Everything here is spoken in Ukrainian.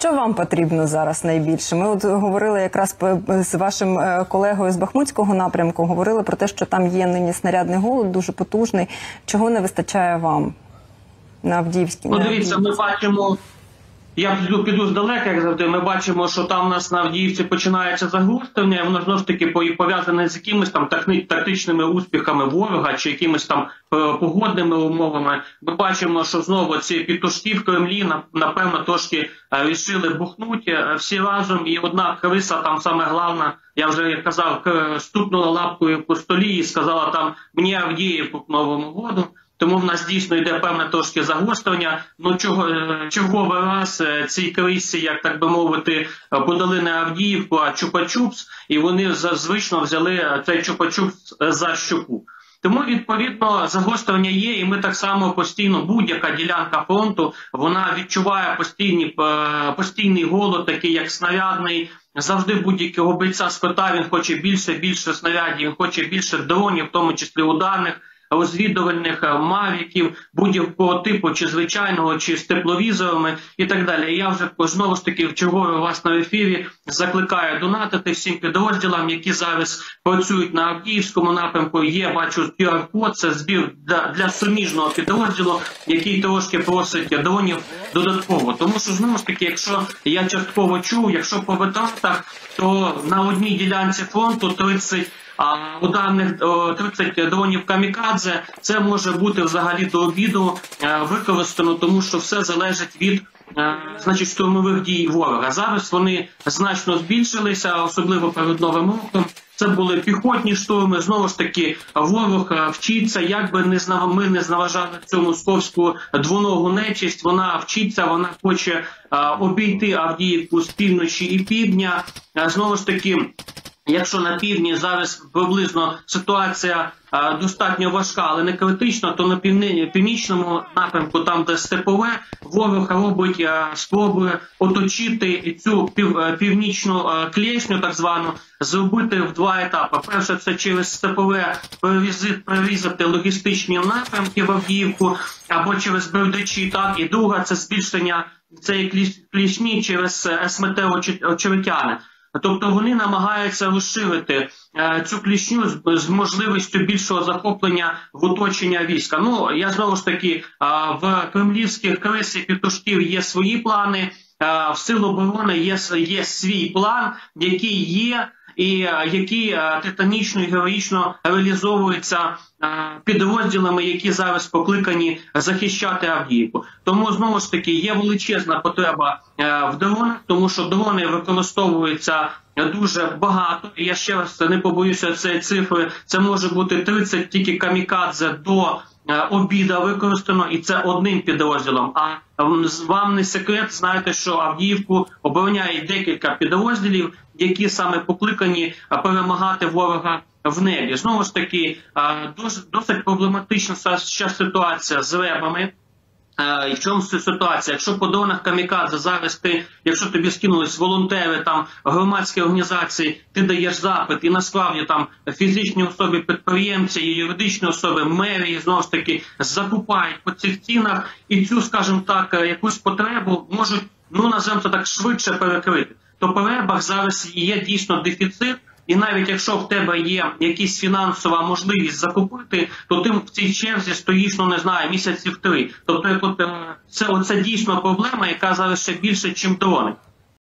Що вам потрібно зараз найбільше? Ми от говорили якраз з вашим е, колегою з Бахмутського напрямку. Говорили про те, що там є нині снарядний голод, дуже потужний. Чого не вистачає вам на Авдіївській? Ну, дивіться, ми бачимо. Я піду, піду здалека, як завжди. Ми бачимо, що там у нас на Авдіївці починається загострення, воно знову ж таки по- пов'язане з якимись там тактичними успіхами ворога чи якимись там е, погодними умовами. Ми бачимо, що знову ці пітушки в Кремлі напевно трошки е, рішили бухнути е, всі разом. І одна криса, там саме головна, я вже як казав, стукнула лапкою по столі і сказала там мені Авдіївку к Новому году. Тому в нас дійсно йде певне трошки загострення. Ну чого е, черговий раз е, цій крисі, як так би мовити, подали не Авдіївку, а Чупа-Чупс, і вони звично взяли е, цей Чупа-Чупс за щоку. Тому відповідно загострення є, і ми так само постійно будь-яка ділянка фронту вона відчуває постійні постійний голод, такий як снарядний. Завжди будь-якого бійця спитав, він хоче більше, більше снарядів, він хоче більше дронів, в тому числі ударних розвідувальних е, мавіків будь-якого типу, чи звичайного, чи з тепловізорами і так далі. І я вже знову ж таки в чергове вас на ефірі закликаю донатити всім підрозділам, які зараз працюють на Авдіївському напрямку. Є бачу QR-код, це збір для, для суміжного підрозділу, який трошки просить дронів додатково. Тому що знову ж таки, якщо я частково чув, якщо по витратах, то на одній ділянці фронту 30 а ударних о, 30 дронів камікадзе це може бути взагалі до обіду е, використано, тому що все залежить від е, значить штурмових дій ворога. Зараз вони значно збільшилися, особливо перед новим роком. Це були піхотні штурми. Знову ж таки, ворог е, вчиться, як би не ми не зневажали цю московську двоногу нечисть. Вона вчиться, вона хоче обійти Авдіївку з півночі і півдня. Знову ж таки. Якщо на півдні зараз приблизно ситуація е, достатньо важка, але не критична, то на півдні, північному напрямку, там де степове, ворог робить е, спроби оточити цю пів, е, північну клєшню, так звану, зробити в два етапи. Перше, це через степове перевізи- перерізати логістичні напрямки в Авдіївку або через Бердичі, так і друга це збільшення цієї кліш- клішні через СМТ очеретяни. Тобто вони намагаються розширити е, цю клішню з, з можливістю більшого захоплення в оточення війська. Ну я знову ж таки е, в кремлівських кресі пітушків є свої плани. е, в сил оборони є, є свій план, який є, і е, який е, титанічно і героїчно реалізовується е, підрозділами, які зараз покликані захищати Авдіївку. Тому знову ж таки є величезна потреба в дронах, тому що дрони використовуються дуже багато. Я ще раз не побоюся цієї цифри. Це може бути 30 тільки камікадзе до обіда використано, і це одним підрозділом. А вам не секрет, знаєте, що Авдіївку обороняє декілька підрозділів, які саме покликані е, перемагати ворога. В небі знову ж таки е, досить проблематична ситуація з ребами. Е, І в чому ситуація? Якщо по дронах камікадзе зараз ти, якщо тобі скинулись волонтери, там громадські організації, ти даєш запит, і насправді там фізичні особи, підприємці, і юридичні особи, мерії знову ж таки закупають по цих цінах і цю, скажімо так, е, якусь потребу можуть ну називаємо це так швидше перекрити. То по ребах зараз є дійсно дефіцит. І навіть якщо в тебе є якась фінансова можливість закупити, то ти в цій черзі стоїш, ну не знаю, місяців три. Тобто, е, це оце дійсно проблема, яка зараз ще більше, ніж дрони.